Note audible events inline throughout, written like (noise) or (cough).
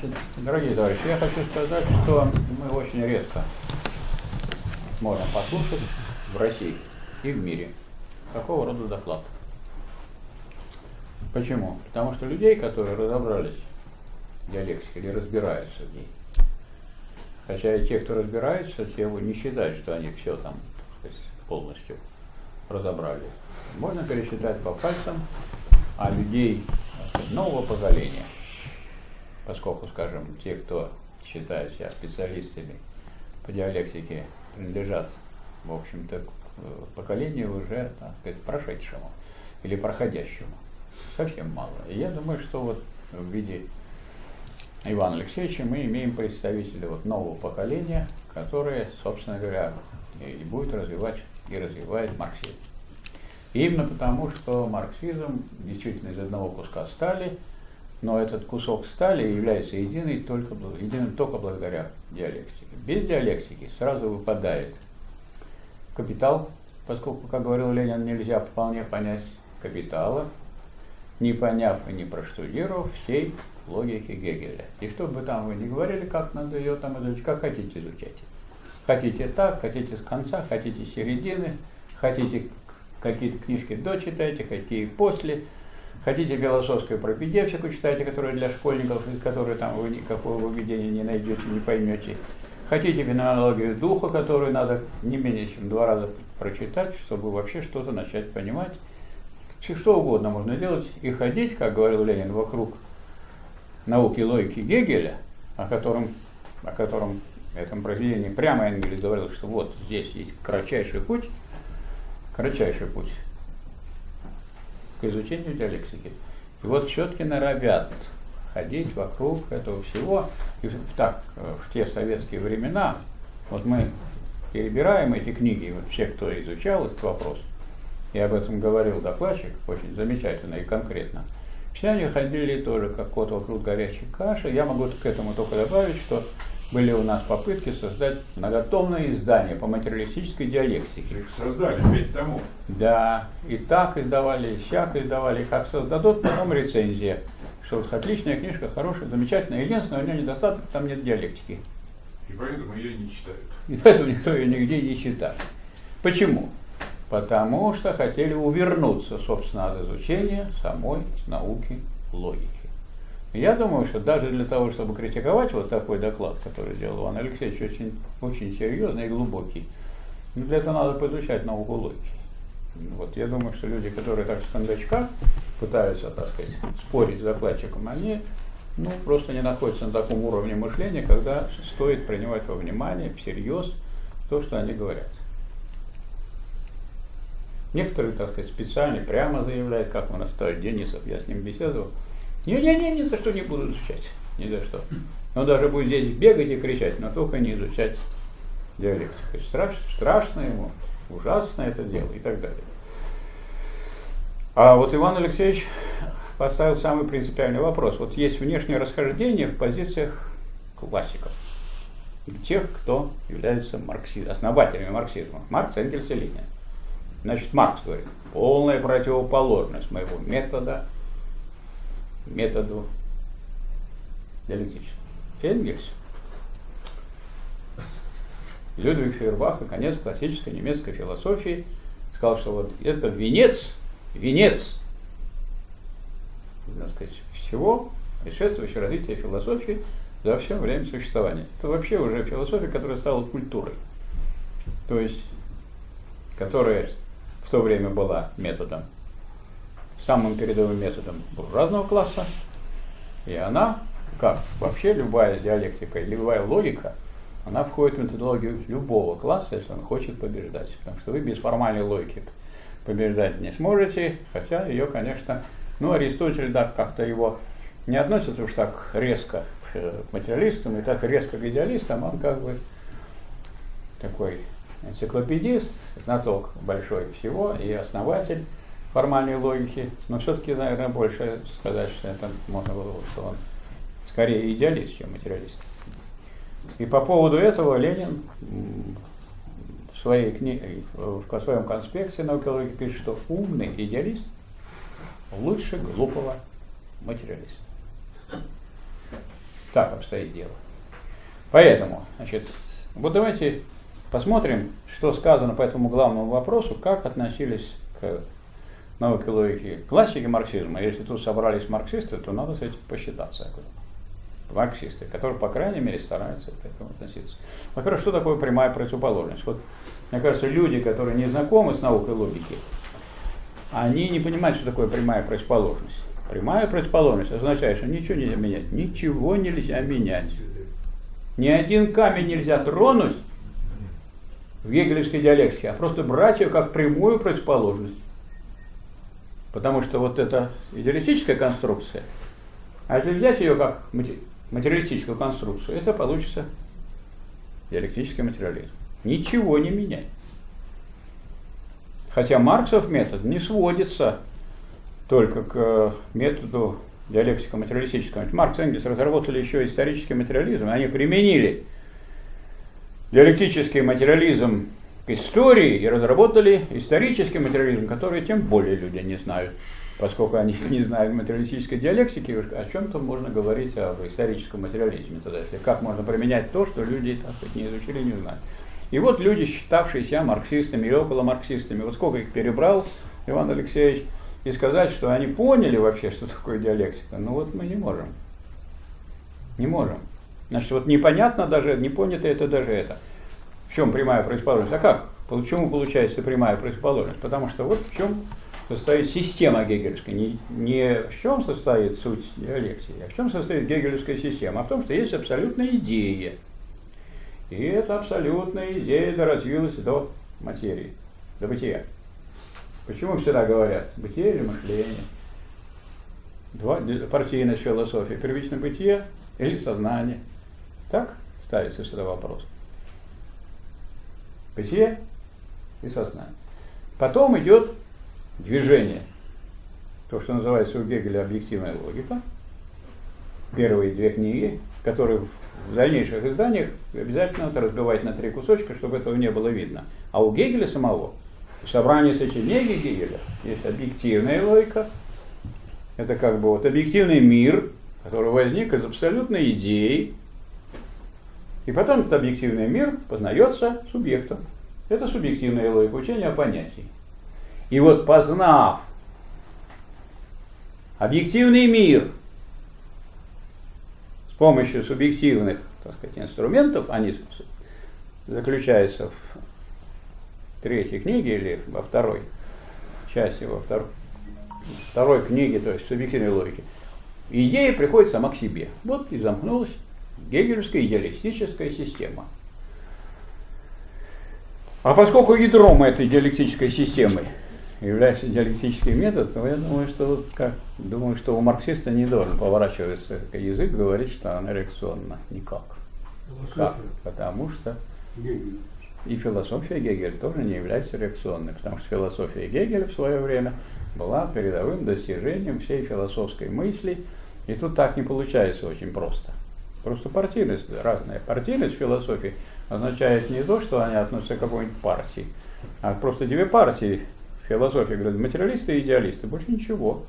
Значит, дорогие товарищи, я хочу сказать, что мы очень редко можем послушать в России и в мире такого рода доклад. Почему? Потому что людей, которые разобрались в диалектике или разбираются в ней, хотя и те, кто разбираются, те не считают, что они все там сказать, полностью разобрали. Можно пересчитать по пальцам, а людей сказать, нового поколения, поскольку, скажем, те, кто считают себя специалистами по диалектике, принадлежат, в общем-то, поколению уже, так сказать, прошедшему или проходящему. Совсем мало. И я думаю, что вот в виде Ивана Алексеевича мы имеем представителя вот нового поколения, которое, собственно говоря, и будет развивать и развивает марксизм. Именно потому, что марксизм действительно из одного куска стали, но этот кусок стали является единый только, единым только благодаря диалектике. Без диалектики сразу выпадает капитал, поскольку, как говорил Ленин, нельзя вполне понять капитала, не поняв и не проштудировав всей логики Гегеля. И что бы там вы ни говорили, как надо ее там изучать, как хотите изучать. Хотите так, хотите с конца, хотите с середины, хотите какие-то книжки дочитайте, какие после, хотите философскую пропедевсику читайте, которая для школьников, из которой там вы никакого выведения не найдете, не поймете. Хотите феноменологию духа, которую надо не менее чем два раза прочитать, чтобы вообще что-то начать понимать. Что угодно можно делать и ходить, как говорил Ленин, вокруг науки логики Гегеля, о котором, о котором в этом произведении прямо Энгельс говорил, что вот здесь есть кратчайший путь, кратчайший путь к изучению диалектики. И вот все-таки норовят ходить вокруг этого всего. И так, э, в те советские времена, вот мы перебираем эти книги, вот все, кто изучал этот вопрос, и об этом говорил докладчик очень замечательно и конкретно, все они ходили тоже как кот вокруг горячей каши. Я могу к этому только добавить, что были у нас попытки создать многотомное издание по материалистической диалектике. Их создали пять тому. Да, и так издавали, и сяк издавали, как создадут, потом рецензия что вот отличная книжка, хорошая, замечательная. Единственное, у нее недостаток, там нет диалектики. И поэтому ее не читают. И поэтому никто ее нигде не читает. Почему? Потому что хотели увернуться, собственно, от изучения самой науки логики. Я думаю, что даже для того, чтобы критиковать вот такой доклад, который сделал Иван Алексеевич, очень, очень серьезный и глубокий, ну, для этого надо поизучать науку логики. Вот я думаю, что люди, которые так с кондачка пытаются, так сказать, спорить с закладчиком, они ну, просто не находятся на таком уровне мышления, когда стоит принимать во внимание, всерьез то, что они говорят. Некоторые, так сказать, специально прямо заявляют, как у нас товарищ Денисов, я с ним беседовал, не-не-не, ни за что не буду изучать, ни за что. Он даже будет здесь бегать и кричать, но только не изучать диалектику. Страш, страшно ему, ужасно это дело и так далее. А вот Иван Алексеевич поставил самый принципиальный вопрос. Вот есть внешнее расхождение в позициях классиков, тех, кто является маркси... основателями марксизма. Маркс, Энгельс и Ленин. Значит, Маркс говорит, полная противоположность моего метода методу диалектическому. Энгельс Людвиг Фейербах, конец классической немецкой философии, сказал, что вот это венец, венец, так сказать, всего предшествующего развития философии за все время существования. Это вообще уже философия, которая стала культурой. То есть, которая в то время была методом, самым передовым методом буржуазного класса, и она, как вообще любая диалектика, любая логика – она входит в методологию любого класса, если он хочет побеждать. Потому что вы без формальной логики побеждать не сможете, хотя ее, конечно, ну, Аристотель, да, как-то его не относит уж так резко к материалистам и так резко к идеалистам, он как бы такой энциклопедист, знаток большой всего и основатель формальной логики, но все-таки, наверное, больше сказать, что это можно было, что он скорее идеалист, чем материалист. И по поводу этого Ленин в, своей книге, в своем конспекте наукологии пишет, что умный идеалист лучше глупого материалиста. Так обстоит дело. Поэтому, значит, вот давайте посмотрим, что сказано по этому главному вопросу, как относились к науке логики классики марксизма. Если тут собрались марксисты, то надо с этим посчитаться. Марксисты, которые, по крайней мере, стараются к этому относиться. Во-первых, что такое прямая противоположность? Вот, мне кажется, люди, которые не знакомы с наукой логики, они не понимают, что такое прямая противоположность. Прямая противоположность означает, что ничего нельзя менять. Ничего нельзя менять. Ни один камень нельзя тронуть в гегелевской диалектике, а просто брать ее как прямую противоположность. Потому что вот эта идеалистическая конструкция, а если взять ее как материалистическую конструкцию, это получится диалектический материализм. Ничего не менять. Хотя Марксов метод не сводится только к методу диалектико-материалистического. Маркс и Энгельс разработали еще исторический материализм, они применили диалектический материализм к истории и разработали исторический материализм, который тем более люди не знают. Поскольку они (laughs) не знают материалистической диалектики, о чем-то можно говорить об историческом материализме. Тогда, как можно применять то, что люди так сказать, не изучили, не знают. И вот люди, считавшие себя марксистами и около марксистами, вот сколько их перебрал Иван Алексеевич, и сказать, что они поняли вообще, что такое диалектика, ну вот мы не можем. Не можем. Значит, вот непонятно даже, не понято это даже это. В чем прямая противоположность? А как? Почему получается прямая противоположность? Потому что вот в чем состоит система гегельская. Не, не в чем состоит суть диалектики, а в чем состоит гегелевская система? А в том, что есть абсолютная идея. И эта абсолютная идея доразвилась до материи, до бытия. Почему всегда говорят, бытие или мышление? Два, партийность философии, первичное бытие или сознание. Так ставится всегда вопрос. Бытие и сознание. Потом идет движение. То, что называется у Гегеля объективная логика. Первые две книги, которые в дальнейших изданиях обязательно надо разбивать на три кусочка, чтобы этого не было видно. А у Гегеля самого в собрании сочинений Гегеля есть объективная логика. Это как бы вот объективный мир, который возник из абсолютной идеи. И потом этот объективный мир познается субъектом. Это субъективная логика, учения о понятии. И вот познав объективный мир с помощью субъективных так сказать, инструментов, они заключаются в третьей книге или во второй части, во второй, второй книге, то есть субъективной логики, идея приходит сама к себе. Вот и замкнулась гегелевская идеалистическая система. А поскольку ядром этой диалектической системы является диалектический метод, то я думаю, что как, думаю, что у марксиста не должен поворачиваться язык говорить, что она реакционна. Никак. Как? Потому что и философия Гегеля тоже не является реакционной, потому что философия Гегеля в свое время была передовым достижением всей философской мысли, и тут так не получается очень просто. Просто партийность разная. Партийность философии означает не то, что они относятся к какой-нибудь партии, а просто две партии философии, говорят, материалисты и идеалисты, больше ничего.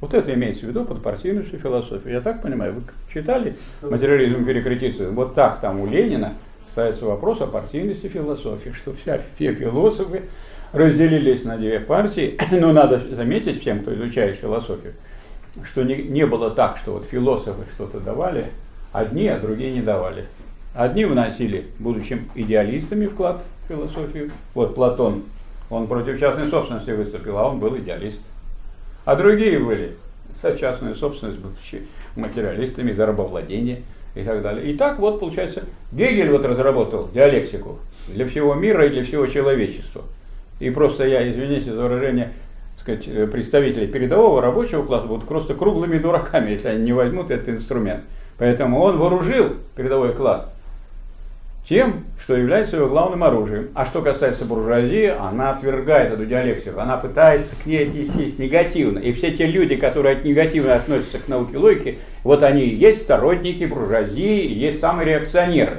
Вот это имеется в виду под партийностью философии. Я так понимаю, вы читали материализм и перекретицизм? Вот так там у Ленина ставится вопрос о партийности философии, что вся, все философы разделились на две партии, (coughs) но надо заметить всем, кто изучает философию, что не, не было так, что вот философы что-то давали, одни, а другие не давали. Одни вносили, будучи идеалистами, вклад в философию. Вот Платон, он против частной собственности выступил, а он был идеалист. А другие были за частную собственность, будучи материалистами за рабовладение – и так далее. И так вот получается, Гегель вот разработал диалектику для всего мира и для всего человечества. И просто я, извините за выражение, сказать, представители передового рабочего класса будут просто круглыми дураками, если они не возьмут этот инструмент. Поэтому он вооружил передовой класс тем, что является его главным оружием. А что касается буржуазии, она отвергает эту диалектику, она пытается к ней отнестись негативно. И все те люди, которые негативно относятся к науке логики, вот они и есть сторонники буржуазии, и есть самые реакционеры.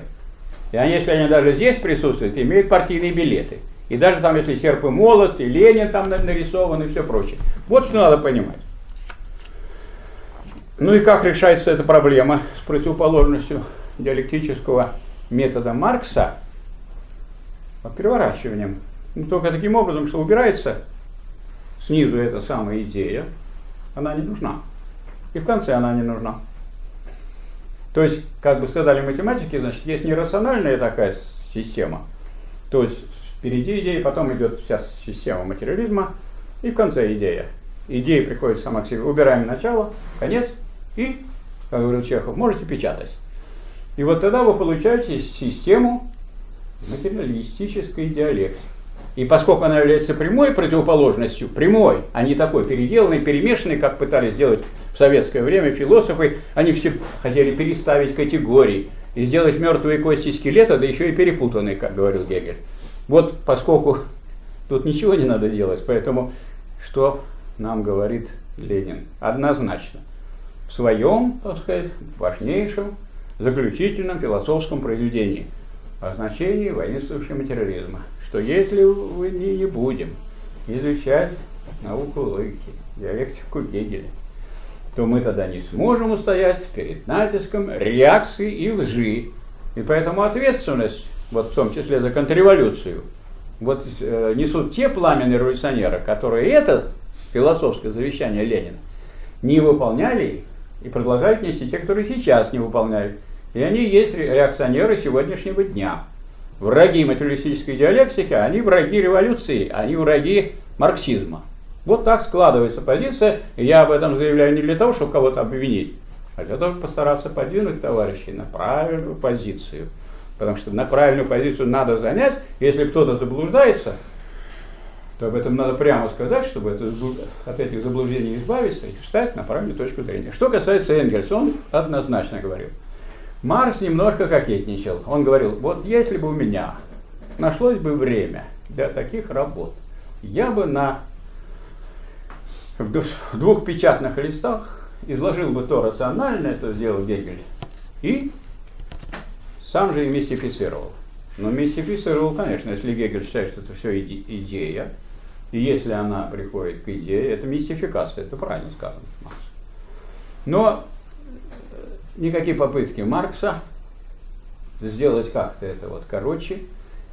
И они, если они даже здесь присутствуют, имеют партийные билеты. И даже там, если серп и молот, и Ленин там нарисован, и все прочее. Вот что надо понимать. Ну и как решается эта проблема с противоположностью диалектического метода Маркса? Переворачиванием. Ну, только таким образом, что убирается снизу эта самая идея, она не нужна. И в конце она не нужна. То есть, как бы сказали математики, значит, есть нерациональная такая система, то есть впереди идея, потом идет вся система материализма, и в конце идея. Идея приходит сама к себе. Убираем начало, конец, и, как говорил Чехов, можете печатать. И вот тогда вы получаете систему материалистической диалектики. И поскольку она является прямой противоположностью, прямой, а не такой переделанной, перемешанной, как пытались сделать в советское время философы, они все хотели переставить категории и сделать мертвые кости скелета, да еще и перепутанные, как говорил Гегель. Вот поскольку тут ничего не надо делать, поэтому что нам говорит Ленин? Однозначно. В своем, так сказать, важнейшем, заключительном философском произведении о значении воинствующего материализма – что если мы не будем изучать науку логики, диалектику Гегеля, то мы тогда не сможем устоять перед натиском реакции и лжи. И поэтому ответственность, вот в том числе за контрреволюцию, вот э, несут те пламенные революционеры, которые это философское завещание Ленина не выполняли и продолжают нести те, которые сейчас не выполняют. И они есть реакционеры сегодняшнего дня враги материалистической диалектики, они враги революции, они враги марксизма. Вот так складывается позиция, и я об этом заявляю не для того, чтобы кого-то обвинить, а для того, чтобы постараться подвинуть товарищей на правильную позицию. Потому что на правильную позицию надо занять, если кто-то заблуждается, то об этом надо прямо сказать, чтобы это, от этих заблуждений избавиться и встать на правильную точку зрения. Что касается Энгельса, он однозначно говорил – Марс немножко кокетничал. Он говорил, вот если бы у меня нашлось бы время для таких работ, я бы на двух печатных листах изложил бы то рационально, это сделал Гегель, и сам же и мистифицировал. Но мистифицировал, конечно, если Гегель считает, что это все идея, и если она приходит к идее, это мистификация, это правильно сказано. Но никакие попытки Маркса сделать как-то это вот короче.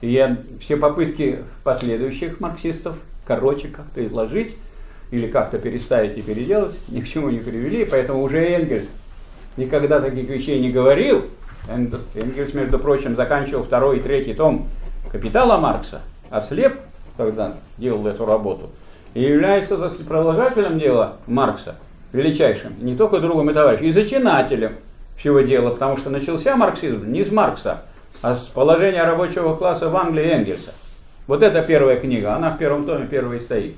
И я, все попытки последующих марксистов короче как-то изложить или как-то переставить и переделать ни к чему не привели. Поэтому уже Энгельс никогда таких вещей не говорил. Энгельс, между прочим, заканчивал второй и третий том «Капитала Маркса», ослеп, когда делал эту работу, и является так, продолжателем дела Маркса, величайшим, не только другом и товарищем, и зачинателем – всего дела, потому что начался марксизм не с Маркса, а с положения рабочего класса в Англии Энгельса. Вот это первая книга, она в первом томе первой стоит.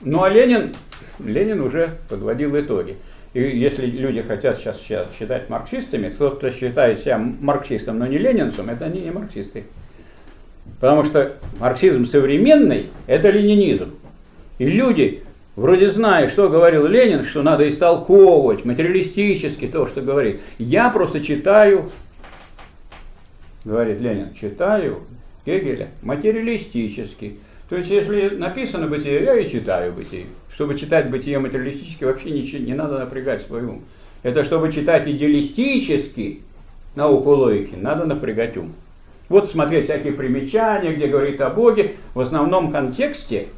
Ну а Ленин, Ленин уже подводил итоги. И если люди хотят сейчас, считать марксистами, кто-то считает себя марксистом, но не ленинцем, это они не марксисты. Потому что марксизм современный – это ленинизм. И люди, Вроде зная, что говорил Ленин, что надо истолковывать материалистически то, что говорит. Я просто читаю, говорит Ленин, читаю Гегеля материалистически. То есть, если написано бытие, я и читаю бытие. Чтобы читать бытие материалистически, вообще ничего не надо напрягать свой ум. Это чтобы читать идеалистически науку логики, надо напрягать ум. Вот смотреть всякие примечания, где говорит о Боге, в основном контексте,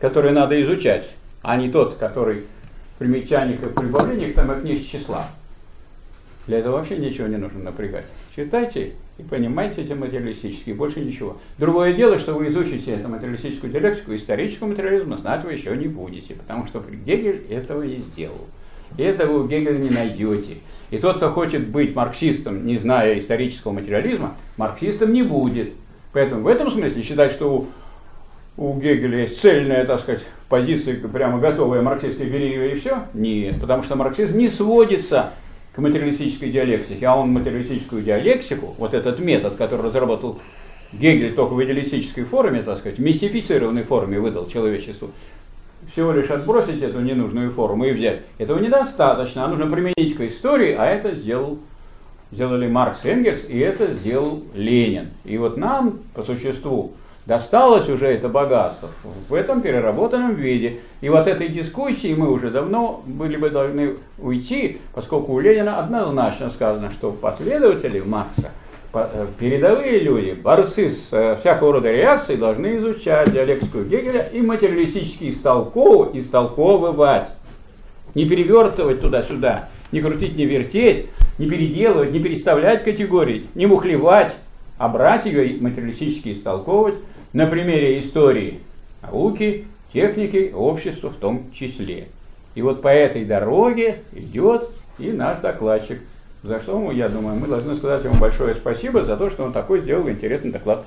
который надо изучать а не тот, который в примечаниях и в прибавлениях, там их не числа. Для этого вообще ничего не нужно напрягать. Читайте и понимайте эти материалистические, больше ничего. Другое дело, что вы изучите эту материалистическую диалектику, историческую материализм, знать вы еще не будете, потому что Гегель этого не сделал. И этого у Гегеля не найдете. И тот, кто хочет быть марксистом, не зная исторического материализма, марксистом не будет. Поэтому в этом смысле считать, что у, у Гегеля есть цельная, так сказать, позиции прямо готовые марксистские бери ее и все? Нет, потому что марксизм не сводится к материалистической диалектике, а он материалистическую диалектику, вот этот метод, который разработал Гегель только в идеалистической форме, так сказать, в мистифицированной форме выдал человечеству, всего лишь отбросить эту ненужную форму и взять. Этого недостаточно, а нужно применить к истории, а это сделал, сделали Маркс Энгельс, и это сделал Ленин. И вот нам, по существу, досталось уже это богатство в этом переработанном виде. И вот этой дискуссии мы уже давно были бы должны уйти, поскольку у Ленина однозначно сказано, что последователи Маркса, передовые люди, борцы с э, всякого рода реакцией должны изучать диалектику Гегеля и материалистически истолковывать, истолковывать. Не перевертывать туда-сюда, не крутить, не вертеть, не переделывать, не переставлять категории, не мухлевать, а брать ее и материалистически истолковывать на примере истории науки, техники, общества в том числе. И вот по этой дороге идет и наш докладчик. За что, мы, я думаю, мы должны сказать ему большое спасибо за то, что он такой сделал интересный доклад.